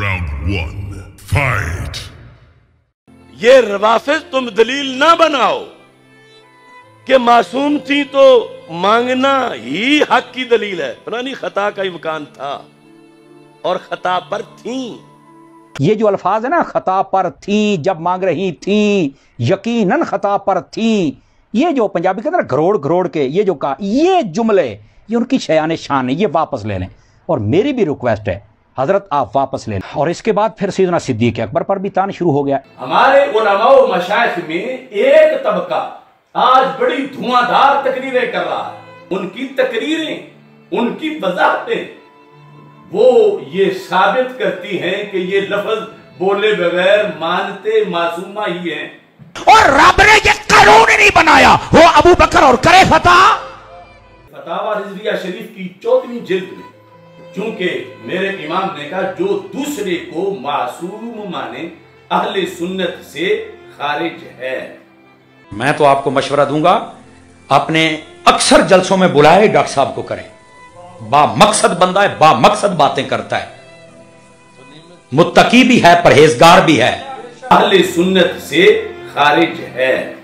Round one. Fight. ये रवाफिज तुम दलील ना बनाओ कि मासूम थी तो मांगना ही हक की दलील है फलानी खता का इम्कान था और खता पर थी ये जो अल्फाज है ना खता पर थी जब मांग रही थी यकीनन खता पर थी ये जो पंजाबी कहते हैं ना घरोड़ घरोड़ के ये जो कहा ये जुमले ये उनकी शयान शान है ये वापस ले लें और मेरी भी रिक्वेस्ट है हज़रत आप वापस ले और इसके बाद फिर सीधना सिद्दीक अकबर पर भी तान शुरू हो गया। हमारे में एक तबका आज बड़ी धुआंधार तकरीरें कर रहा है। उनकी तकरीरें उनकी वजाहतें वो ये साबित करती हैं कि ये लफज बोले बगैर मानते मासूमा ही हैं। और रब ने ये कानून नहीं बनाया। वो अबू बकर और करे फता फतावा रिजविया शरीफ की चौदहवीं जिल्द में चूँकि मेरे इमाम ने कहा जो दूसरे को मासूम माने अहले सुन्नत से खारिज है। मैं तो आपको मशवरा दूँगा अपने अक्सर जलसों में बुलाए डॉक्टर साहब को करें। बा मकसद बंदा है बा मकसद बातें करता है। मुत्तकी भी है परहेजगार भी है। अहले सुन्नत से खारिज है।